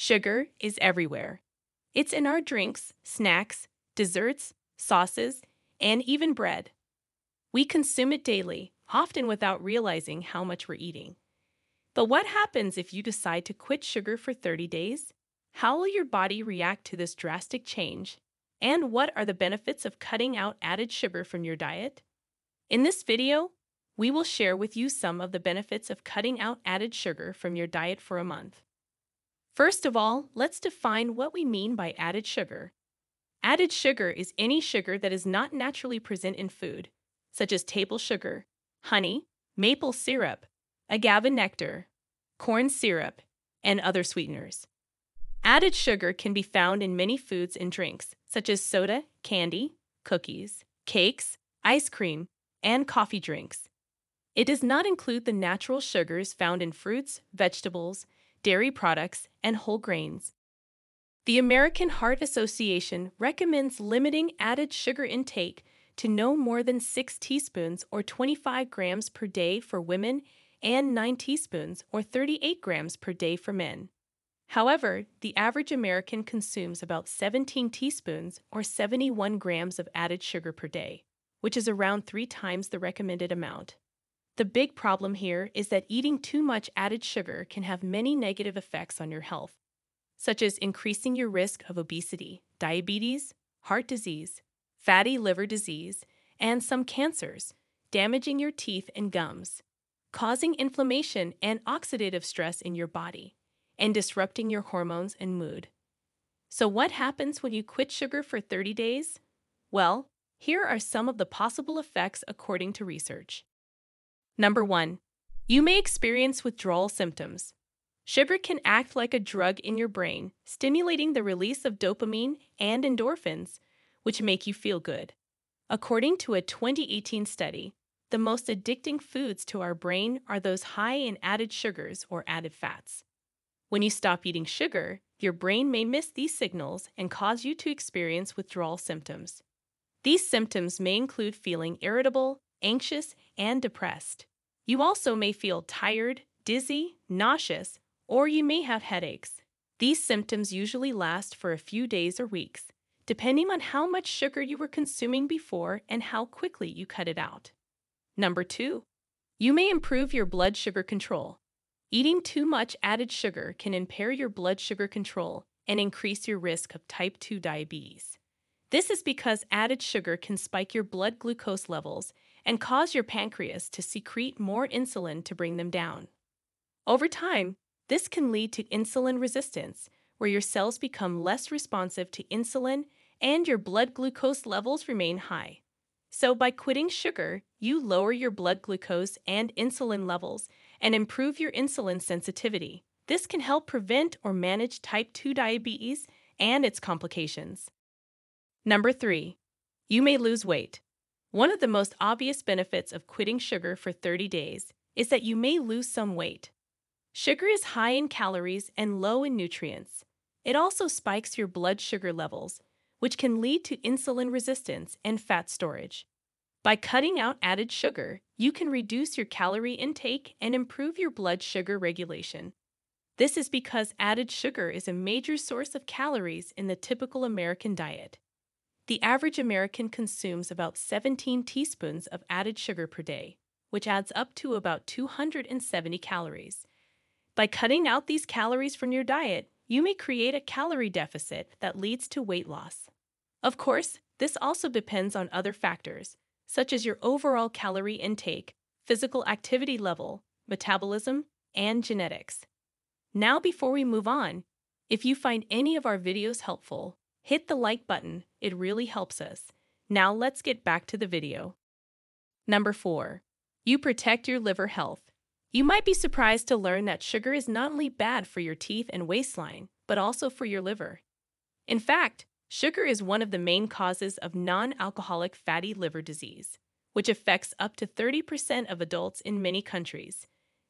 Sugar is everywhere. It's in our drinks, snacks, desserts, sauces, and even bread. We consume it daily, often without realizing how much we're eating. But what happens if you decide to quit sugar for 30 days? How will your body react to this drastic change? And what are the benefits of cutting out added sugar from your diet? In this video, we will share with you some of the benefits of cutting out added sugar from your diet for a month. First of all, let's define what we mean by added sugar. Added sugar is any sugar that is not naturally present in food, such as table sugar, honey, maple syrup, agave nectar, corn syrup, and other sweeteners. Added sugar can be found in many foods and drinks, such as soda, candy, cookies, cakes, ice cream, and coffee drinks. It does not include the natural sugars found in fruits, vegetables, dairy products, and whole grains. The American Heart Association recommends limiting added sugar intake to no more than 6 teaspoons or 25 grams per day for women and 9 teaspoons or 38 grams per day for men. However, the average American consumes about 17 teaspoons or 71 grams of added sugar per day, which is around three times the recommended amount. The big problem here is that eating too much added sugar can have many negative effects on your health, such as increasing your risk of obesity, diabetes, heart disease, fatty liver disease, and some cancers, damaging your teeth and gums, causing inflammation and oxidative stress in your body, and disrupting your hormones and mood. So, what happens when you quit sugar for 30 days? Well, here are some of the possible effects according to research. Number one, you may experience withdrawal symptoms. Sugar can act like a drug in your brain, stimulating the release of dopamine and endorphins, which make you feel good. According to a 2018 study, the most addicting foods to our brain are those high in added sugars or added fats. When you stop eating sugar, your brain may miss these signals and cause you to experience withdrawal symptoms. These symptoms may include feeling irritable, anxious, and depressed. You also may feel tired, dizzy, nauseous, or you may have headaches. These symptoms usually last for a few days or weeks, depending on how much sugar you were consuming before and how quickly you cut it out. Number two, you may improve your blood sugar control. Eating too much added sugar can impair your blood sugar control and increase your risk of type 2 diabetes. This is because added sugar can spike your blood glucose levels and cause your pancreas to secrete more insulin to bring them down. Over time, this can lead to insulin resistance, where your cells become less responsive to insulin and your blood glucose levels remain high. So, by quitting sugar, you lower your blood glucose and insulin levels and improve your insulin sensitivity. This can help prevent or manage type 2 diabetes and its complications. Number three, you may lose weight. One of the most obvious benefits of quitting sugar for 30 days is that you may lose some weight. Sugar is high in calories and low in nutrients. It also spikes your blood sugar levels, which can lead to insulin resistance and fat storage. By cutting out added sugar, you can reduce your calorie intake and improve your blood sugar regulation. This is because added sugar is a major source of calories in the typical American diet. The average American consumes about 17 teaspoons of added sugar per day, which adds up to about 270 calories. By cutting out these calories from your diet, you may create a calorie deficit that leads to weight loss. Of course, this also depends on other factors, such as your overall calorie intake, physical activity level, metabolism, and genetics. Now, before we move on, if you find any of our videos helpful, Hit the like button, it really helps us. Now let's get back to the video. Number 4. You protect your liver health. You might be surprised to learn that sugar is not only bad for your teeth and waistline, but also for your liver. In fact, sugar is one of the main causes of non alcoholic fatty liver disease, which affects up to 30% of adults in many countries.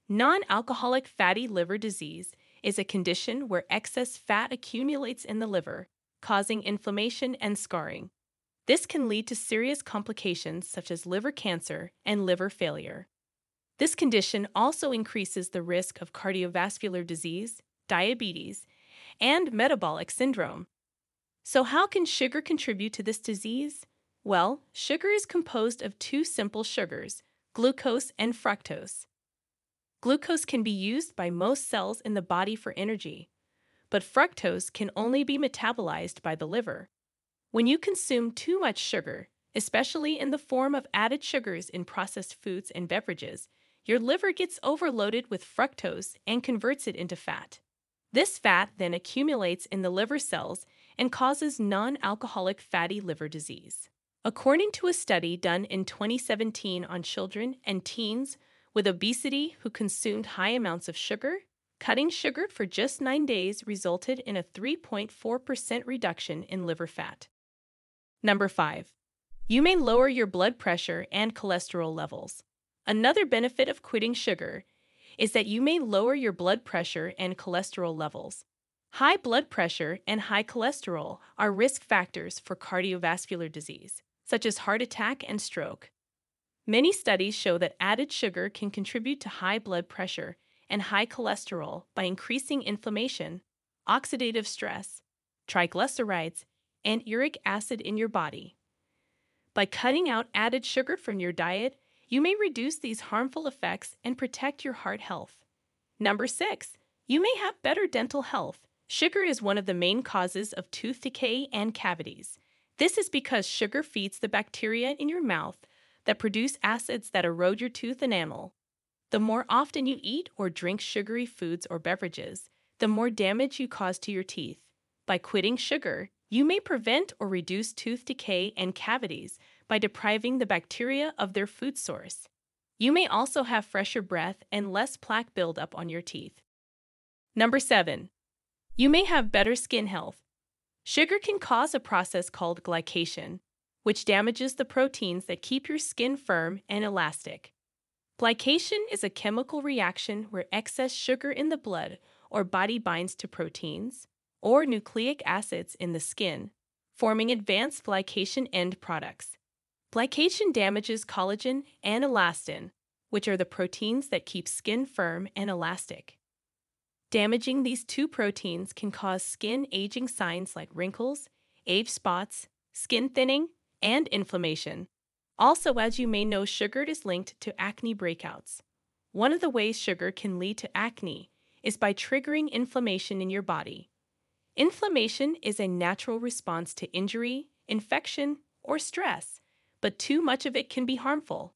Non alcoholic fatty liver disease is a condition where excess fat accumulates in the liver causing inflammation and scarring. This can lead to serious complications such as liver cancer and liver failure. This condition also increases the risk of cardiovascular disease, diabetes, and metabolic syndrome. So, how can sugar contribute to this disease? Well, sugar is composed of two simple sugars, glucose and fructose. Glucose can be used by most cells in the body for energy, but fructose can only be metabolized by the liver. When you consume too much sugar, especially in the form of added sugars in processed foods and beverages, your liver gets overloaded with fructose and converts it into fat. This fat then accumulates in the liver cells and causes non alcoholic fatty liver disease. According to a study done in 2017 on children and teens with obesity who consumed high amounts of sugar, cutting sugar for just nine days resulted in a 3.4% reduction in liver fat. Number 5. You may lower your blood pressure and cholesterol levels. Another benefit of quitting sugar is that you may lower your blood pressure and cholesterol levels. High blood pressure and high cholesterol are risk factors for cardiovascular disease, such as heart attack and stroke. Many studies show that added sugar can contribute to high blood pressure and high cholesterol by increasing inflammation, oxidative stress, triglycerides, and uric acid in your body. By cutting out added sugar from your diet, you may reduce these harmful effects and protect your heart health. Number six, you may have better dental health. Sugar is one of the main causes of tooth decay and cavities. This is because sugar feeds the bacteria in your mouth that produce acids that erode your tooth enamel. The more often you eat or drink sugary foods or beverages, the more damage you cause to your teeth. By quitting sugar, you may prevent or reduce tooth decay and cavities by depriving the bacteria of their food source. You may also have fresher breath and less plaque buildup on your teeth. Number 7. You may have better skin health. Sugar can cause a process called glycation, which damages the proteins that keep your skin firm and elastic. Glycation is a chemical reaction where excess sugar in the blood or body binds to proteins or nucleic acids in the skin, forming advanced glycation end products. Glycation damages collagen and elastin, which are the proteins that keep skin firm and elastic. Damaging these two proteins can cause skin aging signs like wrinkles, age spots, skin thinning, and inflammation. Also, as you may know, sugar is linked to acne breakouts. One of the ways sugar can lead to acne is by triggering inflammation in your body. Inflammation is a natural response to injury, infection, or stress but too much of it can be harmful.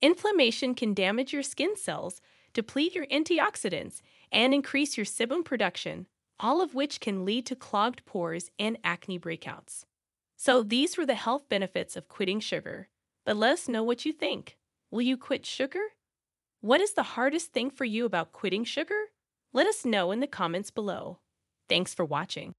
Inflammation can damage your skin cells, deplete your antioxidants, and increase your sebum production, all of which can lead to clogged pores and acne breakouts. So, these were the health benefits of quitting sugar. But let us know what you think. Will you quit sugar? What is the hardest thing for you about quitting sugar? Let us know in the comments below. Thanks for watching.